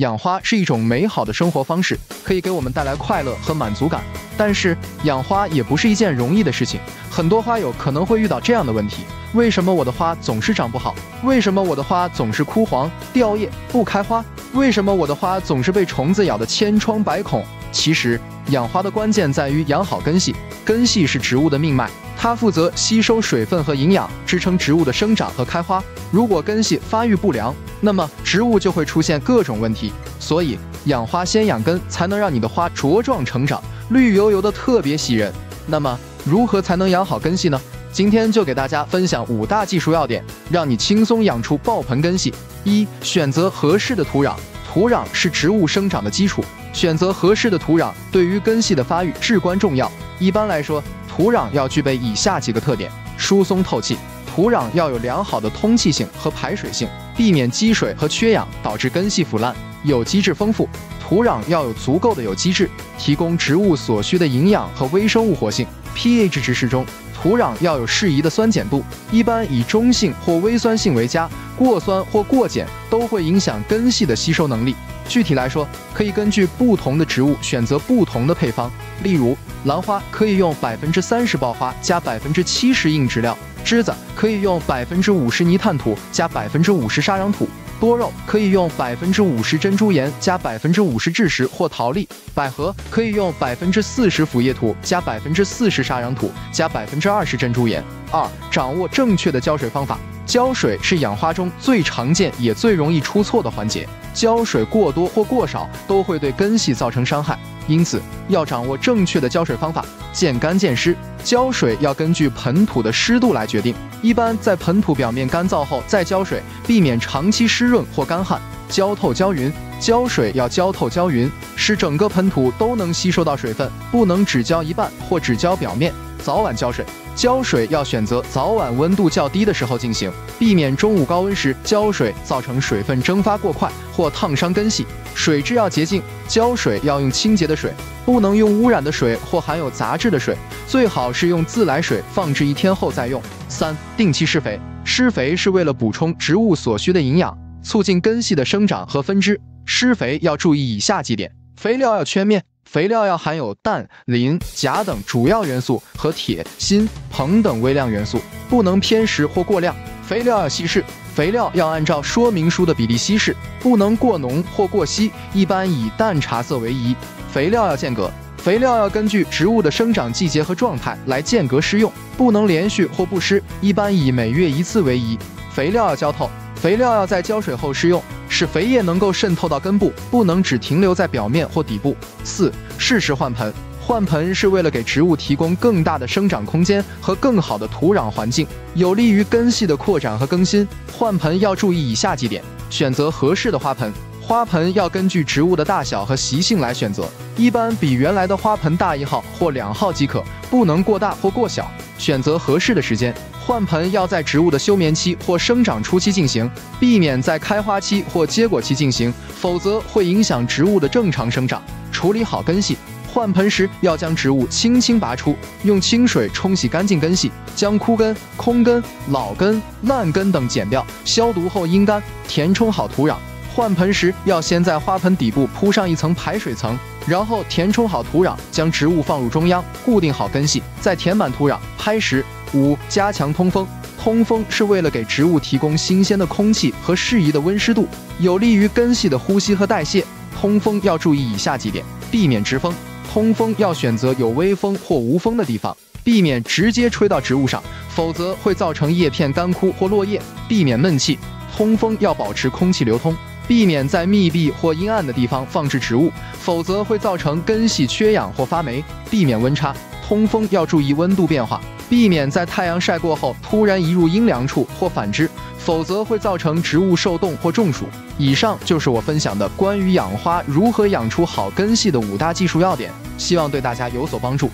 养花是一种美好的生活方式，可以给我们带来快乐和满足感。但是养花也不是一件容易的事情，很多花友可能会遇到这样的问题：为什么我的花总是长不好？为什么我的花总是枯黄、掉叶、不开花？为什么我的花总是被虫子咬得千疮百孔？其实养花的关键在于养好根系，根系是植物的命脉，它负责吸收水分和营养，支撑植物的生长和开花。如果根系发育不良，那么植物就会出现各种问题。所以养花先养根，才能让你的花茁壮成长。绿油油的，特别喜人。那么，如何才能养好根系呢？今天就给大家分享五大技术要点，让你轻松养出爆盆根系。一、选择合适的土壤。土壤是植物生长的基础，选择合适的土壤对于根系的发育至关重要。一般来说，土壤要具备以下几个特点：疏松透气，土壤要有良好的通气性和排水性，避免积水和缺氧导致根系腐烂；有机质丰富。土壤要有足够的有机质，提供植物所需的营养和微生物活性。pH 值适中，土壤要有适宜的酸碱度，一般以中性或微酸性为佳，过酸或过碱都会影响根系的吸收能力。具体来说，可以根据不同的植物选择不同的配方。例如，兰花可以用百分之三十爆花加百分之七十硬质料，栀子可以用百分之五十泥炭土加百分之五十沙壤土。多肉可以用百分之五十珍珠岩加百分之五十蛭石或陶粒，百合可以用百分之四十腐叶土加百分之四十沙壤土加百分之二十珍珠岩。二、掌握正确的浇水方法。浇水是养花中最常见也最容易出错的环节，浇水过多或过少都会对根系造成伤害，因此要掌握正确的浇水方法，见干见湿。浇水要根据盆土的湿度来决定，一般在盆土表面干燥后再浇水，避免长期湿润或干旱。浇透浇匀，浇水要浇透浇匀，使整个盆土都能吸收到水分，不能只浇一半或只浇表面。早晚浇水。浇水要选择早晚温度较低的时候进行，避免中午高温时浇水造成水分蒸发过快或烫伤根系。水质要洁净，浇水要用清洁的水，不能用污染的水或含有杂质的水，最好是用自来水放置一天后再用。三、定期施肥，施肥是为了补充植物所需的营养，促进根系的生长和分支。施肥要注意以下几点：肥料要全面。肥料要含有氮、磷、钾等主要元素和铁、锌、硼等微量元素，不能偏食或过量。肥料要稀释，肥料要按照说明书的比例稀释，不能过浓或过稀，一般以淡茶色为宜。肥料要间隔，肥料要根据植物的生长季节和状态来间隔施用，不能连续或不施，一般以每月一次为宜。肥料要浇透。肥料要在浇水后施用，使肥液能够渗透到根部，不能只停留在表面或底部。四、适时换盆，换盆是为了给植物提供更大的生长空间和更好的土壤环境，有利于根系的扩展和更新。换盆要注意以下几点：选择合适的花盆，花盆要根据植物的大小和习性来选择，一般比原来的花盆大一号或两号即可，不能过大或过小。选择合适的时间。换盆要在植物的休眠期或生长初期进行，避免在开花期或结果期进行，否则会影响植物的正常生长。处理好根系，换盆时要将植物轻轻拔出，用清水冲洗干净根系，将枯根、空根、老根、烂根等剪掉，消毒后阴干，填充好土壤。换盆时要先在花盆底部铺上一层排水层，然后填充好土壤，将植物放入中央，固定好根系，再填满土壤，拍实。五、加强通风。通风是为了给植物提供新鲜的空气和适宜的温湿度，有利于根系的呼吸和代谢。通风要注意以下几点：避免直风。通风要选择有微风或无风的地方，避免直接吹到植物上，否则会造成叶片干枯或落叶。避免闷气。通风要保持空气流通，避免在密闭或阴暗的地方放置植物，否则会造成根系缺氧或发霉。避免温差。通风要注意温度变化。避免在太阳晒过后突然移入阴凉处或反之，否则会造成植物受冻或中暑。以上就是我分享的关于养花如何养出好根系的五大技术要点，希望对大家有所帮助。